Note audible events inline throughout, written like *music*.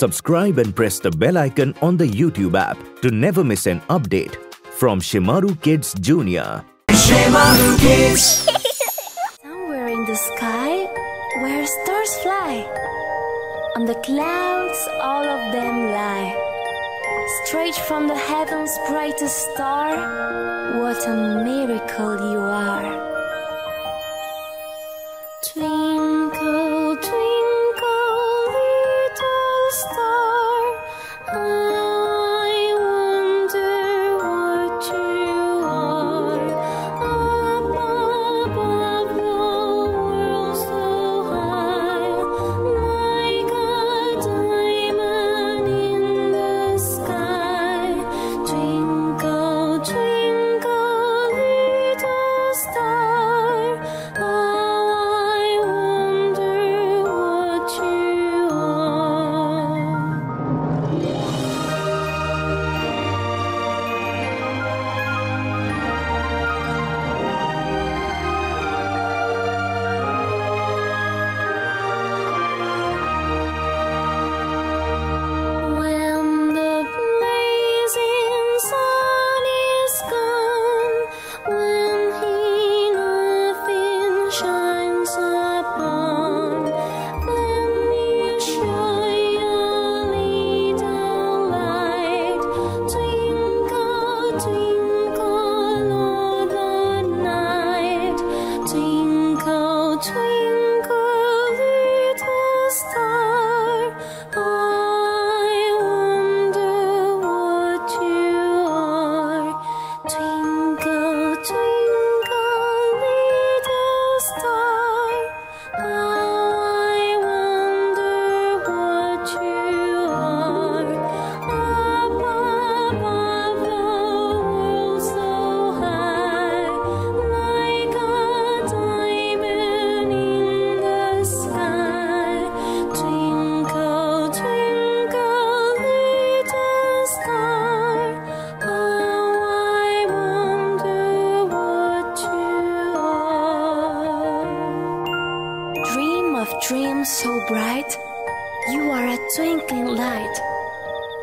Subscribe and press the bell icon on the YouTube app to never miss an update from Shemaroo Kids Junior. Shemaroo Kids. *laughs* Somewhere in the sky, where stars fly, on the clouds all of them lie. Straight from the heaven's brightest star, what a miracle you are.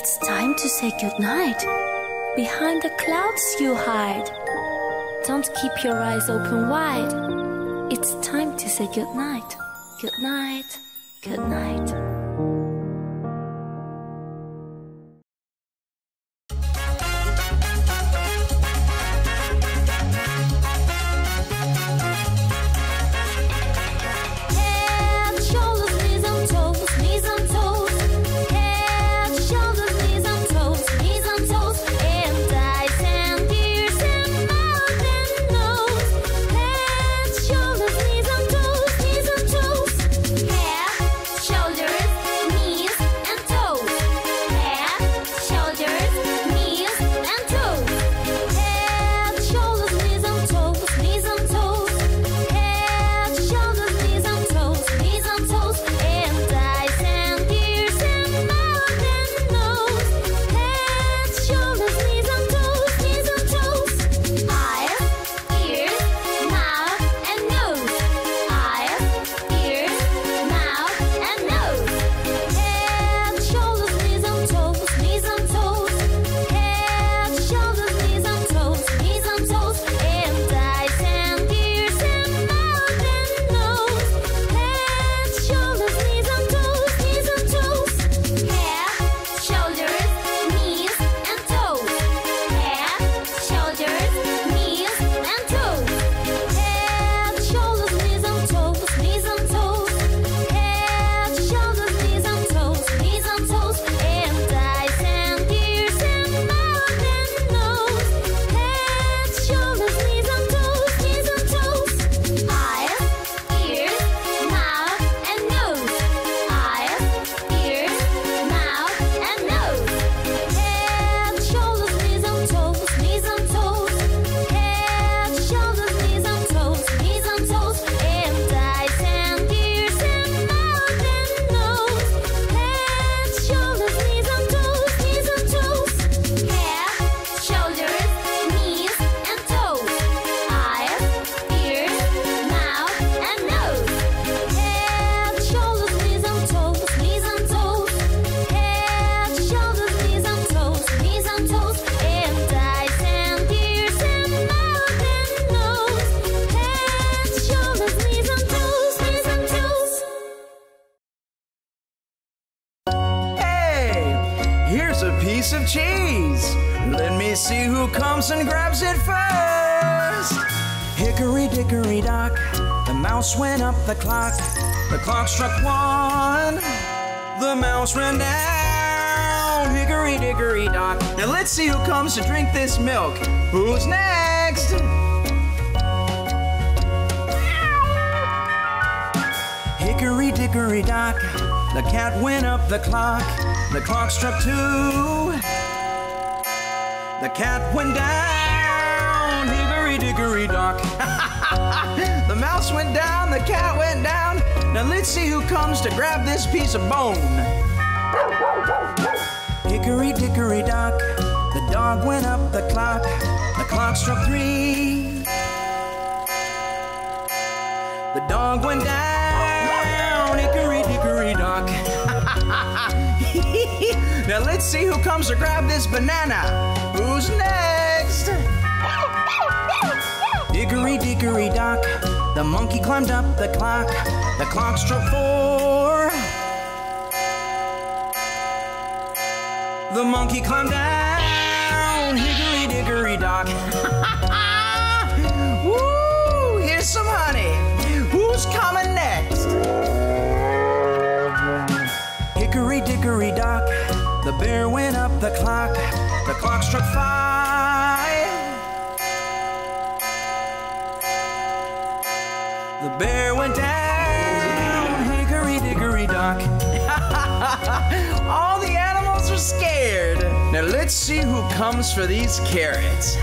It's time to say goodnight. Behind the clouds you hide. Don't keep your eyes open wide. It's time to say goodnight. Good night. See who comes and grabs it first. Hickory dickory dock, the mouse went up the clock. The clock struck one. The mouse ran down. Hickory dickory dock. Now let's see who comes to drink this milk. Who's next? Hickory dickory dock, the cat went up the clock. The clock struck two. The cat went down. Hickory dickory dock. *laughs* the mouse went down, the cat went down. Now let's see who comes to grab this piece of bone. Hickory dickory dock, the dog went up the clock. The clock struck three. The dog went down, hickory dickory dock. *laughs* now let's see who comes to grab this banana. Who's next? Hickory dickory dock, the monkey climbed up the clock. The clock struck four. The monkey climbed down, hickory dickory dock. The bear went up the clock. The clock struck five. The bear went down, hickory dickory dock. *laughs* All the animals are scared. Now let's see who comes for these carrots.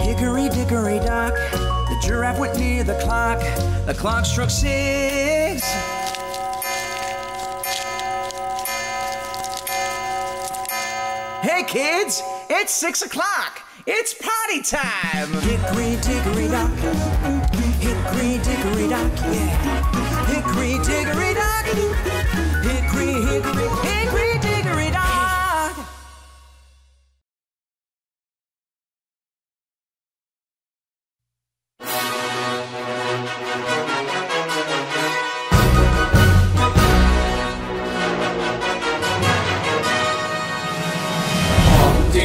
Hickory dickory dock, the giraffe went near the clock. The clock struck six. Hey kids, it's six o'clock. It's party time. Hickory dickory dock. Hickory dickory dock, yeah.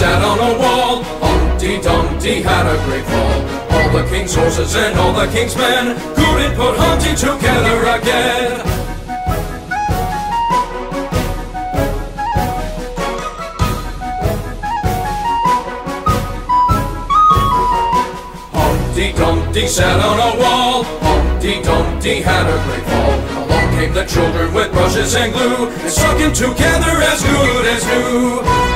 Sat on a wall. Humpty Dumpty had a great fall. All the king's horses and all the king's men couldn't put Humpty together again. Humpty Dumpty sat on a wall. Humpty Dumpty had a great fall. Along came the children with brushes and glue and stuck him together as good as new.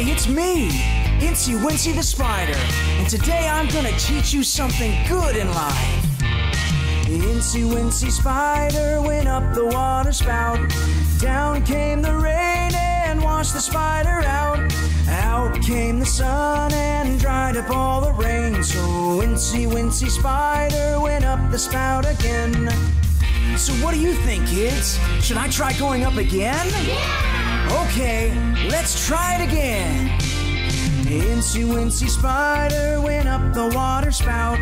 Hey, it's me, Incy Wincy the Spider, and today I'm gonna teach you something good in life. Incy Wincy Spider went up the water spout. Down came the rain and washed the spider out. Out came the sun and dried up all the rain. So Incy Wincy Spider went up the spout again. So what do you think, kids? Should I try going up again? Okay, let's try it again. Incy Wincy Spider went up the water spout.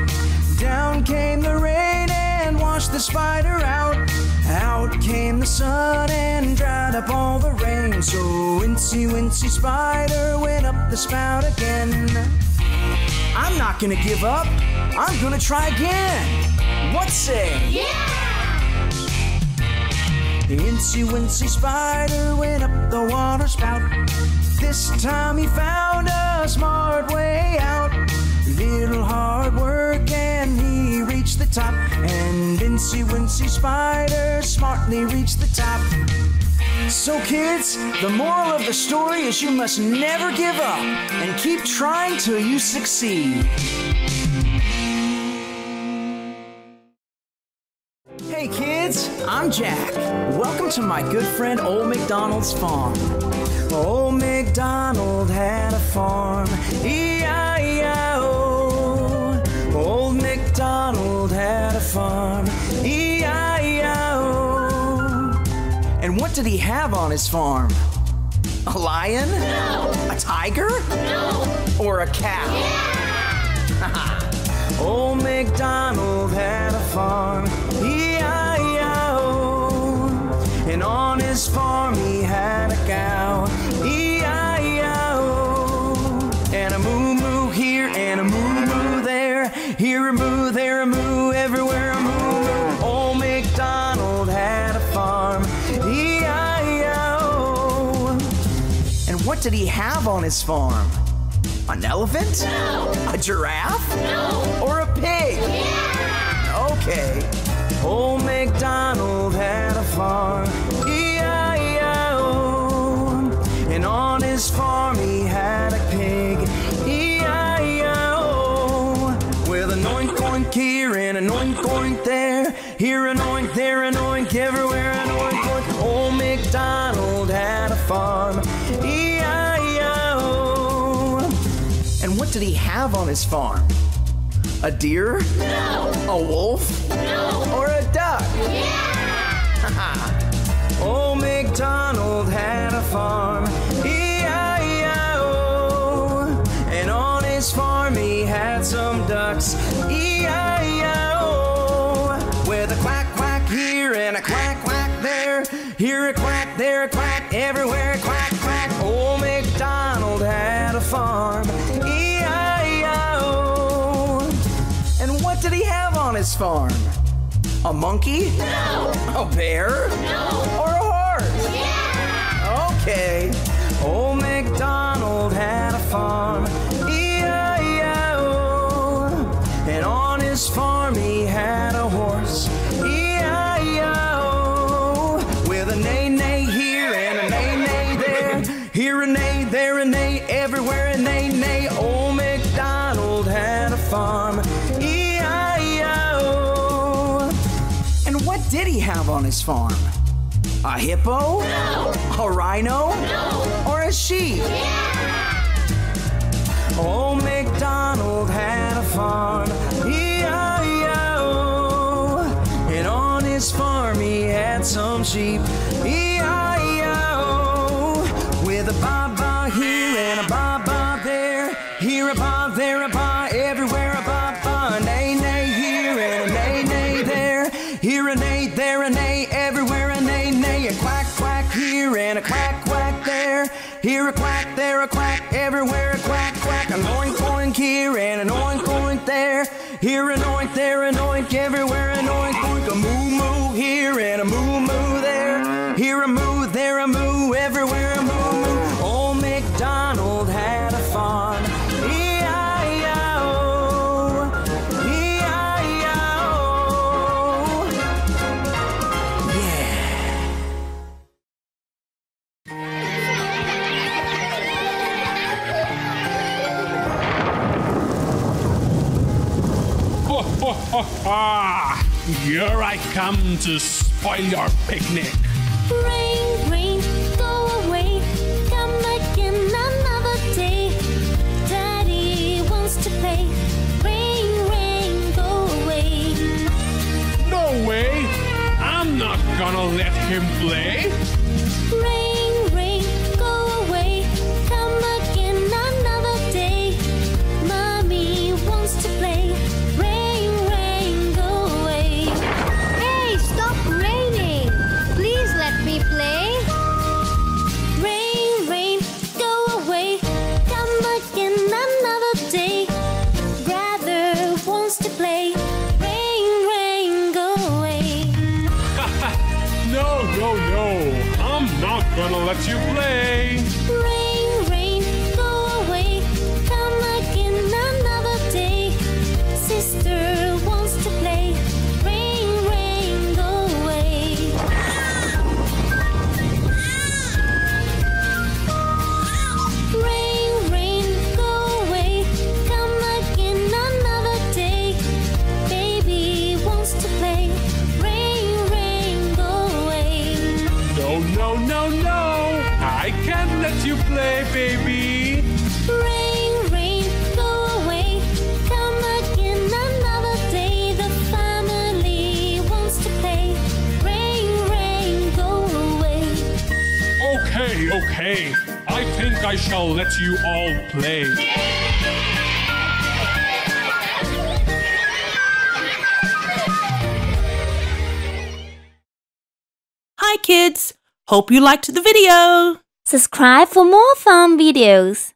Down came the rain and washed the spider out. Out came the sun and dried up all the rain. So Incy Wincy Spider went up the spout again. I'm not gonna give up. I'm gonna try again. What say? The Incy Wincy Spider the water spout. This time he found a smart way out. Little hard work and he reached the top. And Incy Wincy Spider smartly reached the top. So, kids, the moral of the story is you must never give up and keep trying till you succeed. Hey, kids, I'm Jack. To my good friend Old MacDonald's farm. Old MacDonald had a farm, E-I-E-I-O. Old MacDonald had a farm, E-I-E-I-O. And what did he have on his farm? A lion? No! A tiger? No! Or a cow? Yeah. *laughs* Old MacDonald had a farm. And on his farm he had a cow, E-I-E-I-O. And a moo moo here and a moo moo there, here a moo, there a moo, everywhere a moo moo. Old MacDonald had a farm, E-I-E-I-O. And what did he have on his farm? An elephant? No! A giraffe? No! Or a pig? Yeah! Okay. Old MacDonald had a farm, E-I-E-I-O. Oh. And on his farm he had a pig, E-I-E-I-O. Oh. With an oink oink here and an oink oink there, here an oink, there an oink, everywhere an oink oink. Old MacDonald had a farm, E-I-E-I-O. Oh. And what did he have on his farm? A deer? No! A wolf? No! Or a duck? Yeah! Farm, E-I-E-I-O. And on his farm he had some ducks, E-I-E-I-O. With a quack quack here and a quack quack there, here a quack, there a quack, everywhere a quack quack. Old MacDonald had a farm, E-I-E-I-O. And what did he have on his farm? A monkey? No! A bear? No! Or a horse? Yeah! Okay. Old MacDonald had a farm, E-I-E-I-O. And on his farm he had a horse, E-I-E-I-O. With a neigh here and a neigh there, here a neigh, there a neigh, everywhere a neigh. Old MacDonald had a farm, E-I-E-I-O. And what did he have on his farm? A hippo? No! A rhino? No! Or a sheep? Yeah! Old MacDonald had a farm, here Ha! *laughs* Here I come to spoil your picnic. Rain, rain, go away. Come again another day. Daddy wants to play. Rain, rain, go away. No way! I'm not gonna let him play. I shall let you all play. Hi kids! Hope you liked the video! Subscribe for more fun videos.